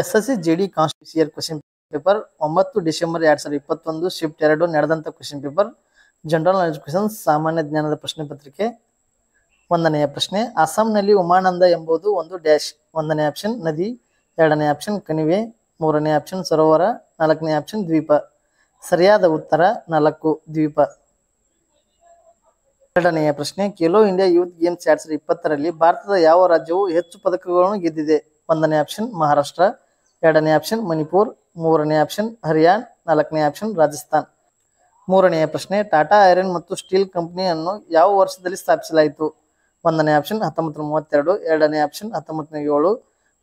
S S C G D ಕಾನ್ಸ್ಟಿಟ್ಯೂಷಿಯರ್ question paper ಒಂಬತ್ತು December ಎರಡ್ ಸಾವಿರದ ಇಪ್ಪತ್ತೊಂದು ಶಿಫ್ಟ್ ಎರಡು ನಡೆದಂಥ question paper general knowledge question ಸಾಮಾನ್ಯ ಜ್ಞಾನದ ಪ್ರಶ್ನೆ ಪತ್ರಿಕೆ. ಒಂದನೆಯ ಪ್ರಶ್ನೆ, ಅಸ್ಸಾಂನಲ್ಲಿ ಉಮಾನಂದ ಎಂಬುದು ಒಂದು ಡ್ಯಾಶ್ ಒಂದನೇ ಆಪ್ಷನ್ ನದಿ ಎರಡನೇ ಆಪ್ಷನ್ ಕಣಿವೆ ಮೂರನೇ ಆಪ್ಷನ್ ಸರೋವರ ನಾಲ್ಕನೇ ಆಪ್ಷನ್ ದ್ವೀಪ. ಸರಿಯಾದ ಉತ್ತರ, ನಾಲ್ಕು, ದ್ವೀಪ. ಎರಡನೆಯ ಪ್ರಶ್ನೆ, ಖೇಲೋ ಇಂಡಿಯಾ ಯೂತ್ ಗೇಮ್ಸ್ ಎರಡು ಸಾವಿರದ ಇಪ್ಪತ್ತರಲ್ಲಿ ಭಾರತದ ಯಾವ ರಾಜ್ಯವು ಹೆಚ್ಚು ಪದಕಗಳನ್ನು ಗೆದ್ದಿದೆ? ಒಂದನೇ ಆಪ್ಷನ್ ಮಹಾರಾಷ್ಟ್ರ. ಎರಡನೇ ಆಪ್ಷನ್ ಮಣಿಪುರ್, ಮೂರನೇ ಆಪ್ಷನ್ ಹರಿಯಾಣ, ನಾಲ್ಕನೇ ಆಪ್ಷನ್ ರಾಜಸ್ಥಾನ್. ಮೂರನೆಯ ಪ್ರಶ್ನೆ, ಟಾಟಾ ಐರನ್ ಮತ್ತು ಸ್ಟೀಲ್ ಕಂಪನಿಯನ್ನು ಯಾವ ವರ್ಷದಲ್ಲಿ ಸ್ಥಾಪಿಸಲಾಯಿತು? ಒಂದನೇ ಆಪ್ಷನ್ ಹತ್ತೊಂಬತ್ತು ನೂರ ಮೂವತ್ತೆರಡು, ಎರಡನೇ ಆಪ್ಷನ್ ಹತ್ತೊಂಬತ್ತು ನೂರ ಏಳು,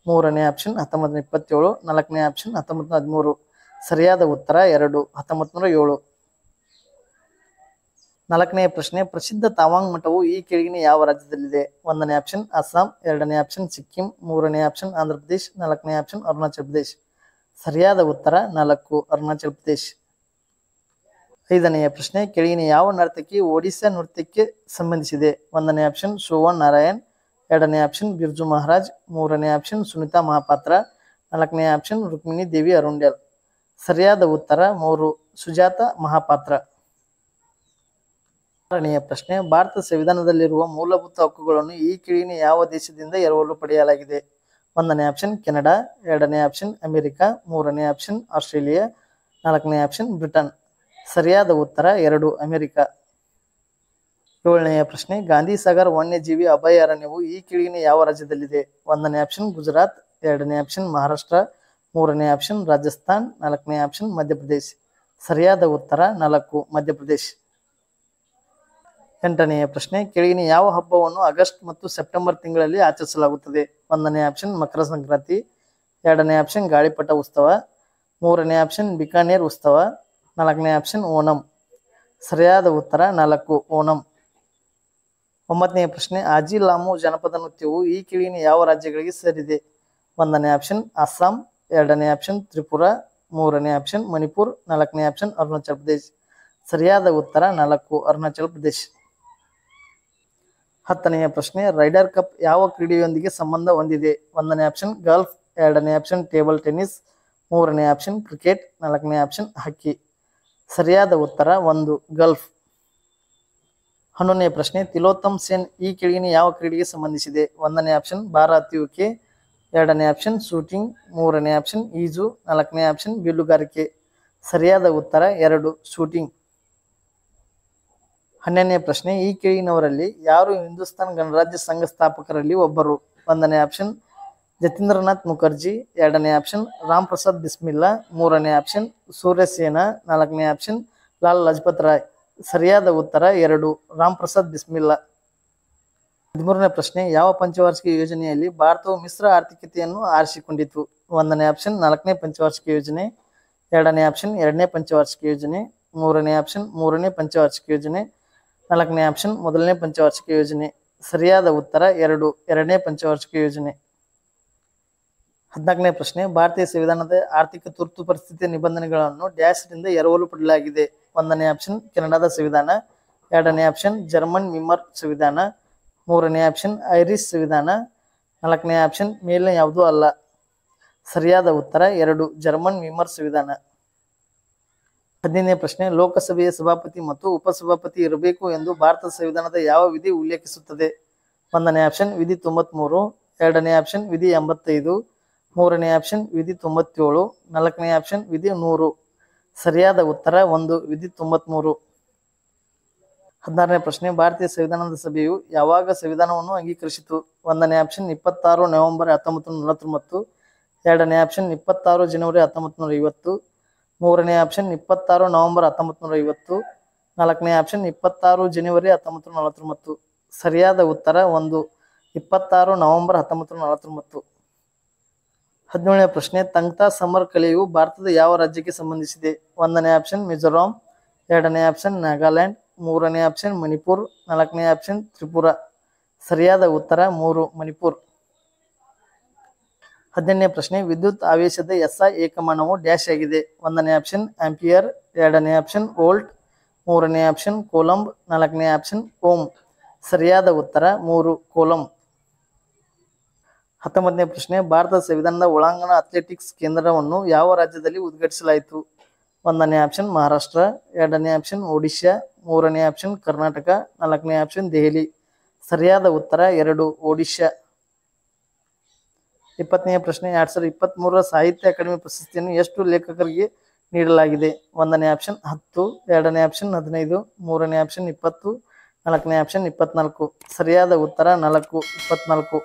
ಮೂರನೇ ಆಪ್ಷನ್ ಹತ್ತೊಂಬತ್ತು ನೂರ ಇಪ್ಪತ್ತೇಳು, ನಾಲ್ಕನೇ ಆಪ್ಷನ್ ಹತ್ತೊಂಬತ್ತು ನೂರ ಹದಿಮೂರು. ಸರಿಯಾದ ಉತ್ತರ ಎರಡು ಹತ್ತೊಂಬತ್ತು ನೂರ ಏಳು. ನಾಲ್ಕನೆಯ ಪ್ರಶ್ನೆ, ಪ್ರಸಿದ್ಧ ತಾವಾಂಗ್ ಮಠವು ಈ ಕೆಳಗಿನ ಯಾವ ರಾಜ್ಯದಲ್ಲಿದೆ? ಒಂದನೇ ಆಪ್ಷನ್ ಅಸ್ಸಾಂ, ಎರಡನೇ ಆಪ್ಷನ್ ಸಿಕ್ಕಿಂ, ಮೂರನೇ ಆಪ್ಷನ್ ಆಂಧ್ರ ಪ್ರದೇಶ್, ನಾಲ್ಕನೇ ಆಪ್ಷನ್ ಅರುಣಾಚಲ ಪ್ರದೇಶ್. ಸರಿಯಾದ ಉತ್ತರ, ನಾಲ್ಕು, ಅರುಣಾಚಲ ಪ್ರದೇಶ್. ಐದನೆಯ ಪ್ರಶ್ನೆ, ಕೆಳಗಿನ ಯಾವ ನರ್ತಕಿ ಒಡಿಶಾ ನೃತ್ಯಕ್ಕೆ ಸಂಬಂಧಿಸಿದೆ? ಒಂದನೇ ಆಪ್ಷನ್ ಶೋವನ್ ನಾರಾಯಣ್. ಎರಡನೇ ಆಪ್ಷನ್ ಬಿರ್ಜು ಮಹಾರಾಜ್. ಮೂರನೇ ಆಪ್ಷನ್ ಸುನಿತಾ ಮಹಾಪಾತ್ರ. ನಾಲ್ಕನೇ ಆಪ್ಷನ್ ರುಕ್ಮಿಣಿ ದೇವಿ ಅರುಂಡ್ಯಲ್. ಸರಿಯಾದ ಉತ್ತರ, ಮೂರು, ಸುಜಾತ ಮಹಾಪಾತ್ರ. ಆರನೆಯ ಪ್ರಶ್ನೆ, ಭಾರತ ಸಂವಿಧಾನದಲ್ಲಿರುವ ಮೂಲಭೂತ ಹಕ್ಕುಗಳನ್ನು ಈ ಕೆಳಗಿನ ಯಾವ ದೇಶದಿಂದ ಎರವಲು ಪಡೆಯಲಾಗಿದೆ? ಒಂದನೇ ಆಪ್ಷನ್, ಕೆನಡಾ, ಎರಡನೇ ಆಪ್ಷನ್, ಅಮೆರಿಕ, ಮೂರನೇ ಆಪ್ಷನ್, ಆಸ್ಟ್ರೇಲಿಯಾ, ನಾಲ್ಕನೇ ಆಪ್ಷನ್, ಬ್ರಿಟನ್. ಸರಿಯಾದ ಉತ್ತರ, ಎರಡು, ಅಮೆರಿಕ. ಏಳನೆಯ ಪ್ರಶ್ನೆ ಗಾಂಧಿ ಸಾಗರ್ ವನ್ಯಜೀವಿ ಅಭಯಾರಣ್ಯವು ಈ ಕೆಳಗಿನ ಯಾವ ರಾಜ್ಯದಲ್ಲಿದೆ? ಒಂದನೇ ಆಪ್ಷನ್, ಗುಜರಾತ್, ಎರಡನೇ ಆಪ್ಷನ್, ಮಹಾರಾಷ್ಟ್ರ, ಮೂರನೇ ಆಪ್ಷನ್, ರಾಜಸ್ಥಾನ್, ನಾಲ್ಕನೇ ಆಪ್ಷನ್, ಮಧ್ಯಪ್ರದೇಶ್. ಸರಿಯಾದ ಉತ್ತರ, ನಾಲ್ಕು, ಮಧ್ಯಪ್ರದೇಶ್. ಎಂಟನೆಯ ಪ್ರಶ್ನೆ, ಕೆಳಗಿನ ಯಾವ ಹಬ್ಬವನ್ನು ಆಗಸ್ಟ್ ಮತ್ತು ಸೆಪ್ಟೆಂಬರ್ ತಿಂಗಳಲ್ಲಿ ಆಚರಿಸಲಾಗುತ್ತದೆ? ಒಂದನೇ ಆಪ್ಷನ್, ಮಕರ ಸಂಕ್ರಾಂತಿ. ಎರಡನೇ ಆಪ್ಷನ್, ಗಾಳಿಪಟ ಉತ್ಸವ. ಮೂರನೇ ಆಪ್ಷನ್, ಬಿಕಾನೇರ್ ಉತ್ಸವ. ನಾಲ್ಕನೇ ಆಪ್ಷನ್, ಓಣಂ. ಸರಿಯಾದ ಉತ್ತರ, ನಾಲ್ಕು, ಓಣಂ. ಒಂಬತ್ತನೆಯ ಪ್ರಶ್ನೆ, ಆಜಿ ಲಾಮು ಜನಪದ ನೃತ್ಯವು ಈ ಕೆಳಗಿನ ಯಾವ ರಾಜ್ಯಗಳಿಗೆ ಸೇರಿದೆ? ಒಂದನೇ ಆಪ್ಷನ್, ಅಸ್ಸಾಂ. ಎರಡನೇ ಆಪ್ಷನ್, ತ್ರಿಪುರ. ಮೂರನೇ ಆಪ್ಷನ್, ಮಣಿಪುರ್. ನಾಲ್ಕನೇ ಆಪ್ಷನ್, ಅರುಣಾಚಲ ಪ್ರದೇಶ್. ಸರಿಯಾದ ಉತ್ತರ, ನಾಲ್ಕು, ಅರುಣಾಚಲ್ ಪ್ರದೇಶ್. ಹತ್ತನೆಯ ಪ್ರಶ್ನೆ ರೈಡರ್ ಕಪ್ ಯಾವ ಕ್ರೀಡೆಯೊಂದಿಗೆ ಸಂಬಂಧ ಹೊಂದಿದೆ? ಒಂದನೇ ಆಪ್ಷನ್ ಗಲ್ಫ್ ಎರಡನೇ ಆಪ್ಷನ್ ಟೇಬಲ್ ಟೆನ್ನಿಸ್ ಮೂರನೇ ಆಪ್ಷನ್ ಕ್ರಿಕೆಟ್ ನಾಲ್ಕನೇ ಆಪ್ಷನ್ ಹಾಕಿ ಸರಿಯಾದ ಉತ್ತರ ಒಂದು ಗಲ್ಫ್ ಹನ್ನೊಂದನೇ ಪ್ರಶ್ನೆ, ತಿಲೋತ್ತಮ್ ಸೇನ್ ಈ ಕೆಳಗಿನ ಯಾವ ಕ್ರೀಡೆಗೆ ಸಂಬಂಧಿಸಿದೆ? ಒಂದನೇ ಆಪ್ಷನ್ ಭಾರ ಕೆ ಎರಡನೇ ಆಪ್ಷನ್ ಶೂಟಿಂಗ್ ಮೂರನೇ ಆಪ್ಷನ್ ಈಜು, ನಾಲ್ಕನೇ ಆಪ್ಷನ್ ಬಿಲ್ಲುಗಾರಿಕೆ. ಸರಿಯಾದ ಉತ್ತರ ಎರಡು ಶೂಟಿಂಗ್ ಹನ್ನೆರಡನೇ ಪ್ರಶ್ನೆ, ಈ ಕೆಳಗಿನವರಲ್ಲಿ ಯಾರು ಹಿಂದೂಸ್ತಾನ್ ಗಣರಾಜ್ಯ ಸಂಘ ಸ್ಥಾಪಕರಲ್ಲಿ ಒಬ್ಬರು? ಒಂದನೇ ಆಪ್ಷನ್ ಜತೀಂದ್ರನಾಥ್ ಮುಖರ್ಜಿ. ಎರಡನೇ ಆಪ್ಷನ್ ರಾಮ್ ಪ್ರಸಾದ್ ಬಿಸ್ಮಿಲ್ಲಾ. ಮೂರನೇ ಆಪ್ಷನ್ ಸೂರ್ಯಸೇನ. ನಾಲ್ಕನೇ ಆಪ್ಷನ್ ಲಾಲ್ ಲಜಪತ್ ರಾಯ್. ಸರಿಯಾದ ಉತ್ತರ ಎರಡು ರಾಮ್ ಪ್ರಸಾದ್ ಬಿಸ್ಮಿಲ್ಲಾ. ಹದಿಮೂರನೇ ಪ್ರಶ್ನೆ, ಯಾವ ಪಂಚವಾರ್ಷಿಕ ಯೋಜನೆಯಲ್ಲಿ ಭಾರತವು ಮಿಶ್ರ ಆರ್ಥಿಕತೆಯನ್ನು ಆರಿಸಿಕೊಂಡಿತು ಒಂದನೇ ಆಪ್ಷನ್ ನಾಲ್ಕನೇ ಪಂಚವಾರ್ಷಿಕ ಯೋಜನೆ. ಎರಡನೇ ಆಪ್ಷನ್ ಎರಡನೇ ಪಂಚವಾರ್ಷಿಕ ಯೋಜನೆ. ಮೂರನೇ ಆಪ್ಷನ್ ಮೂರನೇ ಪಂಚವಾರ್ಷಿಕ ಯೋಜನೆ. ನಾಲ್ಕನೇ ಆಪ್ಷನ್ ಮೊದಲನೇ ಪಂಚವಾರ್ಷಿಕ ಯೋಜನೆ. ಸರಿಯಾದ ಉತ್ತರ, ಎರಡು, ಎರಡನೇ ಪಂಚವಾರ್ಷಿಕ ಯೋಜನೆ. ಹದಿನಾಲ್ಕನೇ ಪ್ರಶ್ನೆ, ಭಾರತೀಯ ಸಂವಿಧಾನದ ಆರ್ಥಿಕ ತುರ್ತು ಪರಿಸ್ಥಿತಿ ನಿಬಂಧನೆಗಳನ್ನು ಡ್ಯಾಶ್ರಿಂದ ಎರವಲು ಪಡೆಯಲಾಗಿದೆ. ಒಂದನೇ ಆಪ್ಷನ್ ಕೆನಡಾದ ಸಂವಿಧಾನ. ಎರಡನೇ ಆಪ್ಷನ್ ಜರ್ಮನ್ ಮಿಮರ್ ಸಂವಿಧಾನ. ಮೂರನೇ ಆಪ್ಷನ್ ಐರಿಶ್ ಸಂವಿಧಾನ. ನಾಲ್ಕನೇ ಆಪ್ಷನ್ ಮೇಲಿನ ಯಾವುದೂ ಅಲ್ಲ. ಸರಿಯಾದ ಉತ್ತರ, ಎರಡು, ಜರ್ಮನ್ ವಿಮರ್ ಸಂವಿಧಾನ. ಹದಿನೈದನೇ ಪ್ರಶ್ನೆ, ಲೋಕಸಭೆಯ ಸಭಾಪತಿ ಮತ್ತು ಉಪಸಭಾಪತಿ ಇರಬೇಕು ಎಂದು ಭಾರತ ಸಂವಿಧಾನದ ಯಾವ ವಿಧಿ ಉಲ್ಲೇಖಿಸುತ್ತದೆ? ಒಂದನೇ ಆಪ್ಷನ್ ವಿಧಿ ತೊಂಬತ್ಮೂರು. ಎರಡನೇ ಆಪ್ಷನ್ ವಿಧಿ ಎಂಬತ್ತೈದು. ಮೂರನೇ ಆಪ್ಷನ್ ವಿಧಿ ತೊಂಬತ್ತೇಳು. ನಾಲ್ಕನೇ ಆಪ್ಷನ್ ವಿಧಿ ನೂರು. ಸರಿಯಾದ ಉತ್ತರ ಒಂದು, ವಿಧಿ ತೊಂಬತ್ಮೂರು. ಹದಿನಾರನೇ ಪ್ರಶ್ನೆ, ಭಾರತೀಯ ಸಂವಿಧಾನದ ಸಭೆಯು ಯಾವಾಗ ಸಂವಿಧಾನವನ್ನು ಅಂಗೀಕರಿಸಿತು? ಒಂದನೇ ಆಪ್ಷನ್ ಇಪ್ಪತ್ತಾರು ನವೆಂಬರ್ ಹತ್ತೊಂಬತ್ತು ನೂರ ನಲವತ್ತೊಂಬತ್ತು. ಎರಡನೇ ಆಪ್ಷನ್ ಇಪ್ಪತ್ತಾರು ಜನವರಿ ಹತ್ತೊಂಬತ್ತು ನೂರ ಐವತ್ತು. ಮೂರನೇ ಆಪ್ಷನ್ ಇಪ್ಪತ್ತಾರು ನವೆಂಬರ್ ಹತ್ತೊಂಬತ್ತು ನೂರ ಐವತ್ತು. ನಾಲ್ಕನೇ ಆಪ್ಷನ್ ಇಪ್ಪತ್ತಾರು ಜನವರಿ ಹತ್ತೊಂಬತ್ತು ನಲವತ್ತೊಂಬತ್ತು. ಸರಿಯಾದ ಉತ್ತರ ಒಂದು. ಇಪ್ಪತ್ತಾರು ನವೆಂಬರ್ ಹತ್ತೊಂಬತ್ತು ನಲವತ್ತೊಂಬತ್ತು. ಹದಿನೇಳನೇ ಪ್ರಶ್ನೆ, ತಂಗ್ತಾ ಸಮರ್ ಕಲೆಯು ಭಾರತದ ಯಾವ ರಾಜ್ಯಕ್ಕೆ ಸಂಬಂಧಿಸಿದೆ? ಒಂದನೇ ಆಪ್ಷನ್ ಮಿಜೋರಾಂ, ಎರಡನೇ ಆಪ್ಷನ್ ನಾಗಾಲ್ಯಾಂಡ್, ಮೂರನೇ ಆಪ್ಷನ್ ಮಣಿಪುರ್, ನಾಲ್ಕನೇ ಆಪ್ಷನ್ ತ್ರಿಪುರ. ಸರಿಯಾದ ಉತ್ತರ ಮೂರು ಮಣಿಪುರ್. ಹದಿನೆಂಟನೇ ಪ್ರಶ್ನೆ, ವಿದ್ಯುತ್ ಆವೇಶದ ಎಸ್ಐ ಏಕಮಾನವು ಡ್ಯಾಶ್ ಆಗಿದೆ. ಒಂದನೇ ಆಪ್ಷನ್, ಆಂಪಿಯರ್. ಎರಡನೇ ಆಪ್ಷನ್, ವೋಲ್ಟ್. ಮೂರನೇ ಆಪ್ಷನ್, ಕೋಲಂಬ್. ನಾಲ್ಕನೇ ಆಪ್ಷನ್, ಓಮ್. ಸರಿಯಾದ ಉತ್ತರ, ಮೂರು ಕೋಲಂ ಹತ್ತೊಂಬತ್ತನೇ ಪ್ರಶ್ನೆ, ಭಾರತದ ಸಂವಿಧಾನದ ಒಳಾಂಗಣ ಅಥ್ಲೆಟಿಕ್ಸ್ ಕೇಂದ್ರವನ್ನು ಯಾವ ರಾಜ್ಯದಲ್ಲಿ ಉದ್ಘಾಟಿಸಲಾಯಿತು? ಒಂದನೇ ಆಪ್ಷನ್, ಮಹಾರಾಷ್ಟ್ರ. ಎರಡನೇ ಆಪ್ಷನ್, ಒಡಿಶಾ. ಮೂರನೇ ಆಪ್ಷನ್, ಕರ್ನಾಟಕ. ನಾಲ್ಕನೇ ಆಪ್ಷನ್, ದೆಹಲಿ. ಸರಿಯಾದ ಉತ್ತರ, ಎರಡು, ಒಡಿಶಾ. ಇಪ್ಪತ್ತನೇ ಪ್ರಶ್ನೆ, ಎರಡ್ ಸಾವಿರದ ಇಪ್ಪತ್ತ್ ಮೂರರ ಸಾಹಿತ್ಯ ಅಕಾಡೆಮಿ ಪ್ರಶಸ್ತಿಯನ್ನು ಎಷ್ಟು ಲೇಖಕರಿಗೆ ನೀಡಲಾಗಿದೆ? ಒಂದನೇ ಆಪ್ಷನ್ ಹತ್ತು, ಎರಡನೇ ಆಪ್ಷನ್ ಹದಿನೈದು, ಮೂರನೇ ಆಪ್ಷನ್ ಇಪ್ಪತ್ತು, ನಾಲ್ಕನೇ ಆಪ್ಷನ್ ಇಪ್ಪತ್ನಾಲ್ಕು. ಸರಿಯಾದ ಉತ್ತರ ನಾಲ್ಕು, ಇಪ್ಪತ್ನಾಲ್ಕು.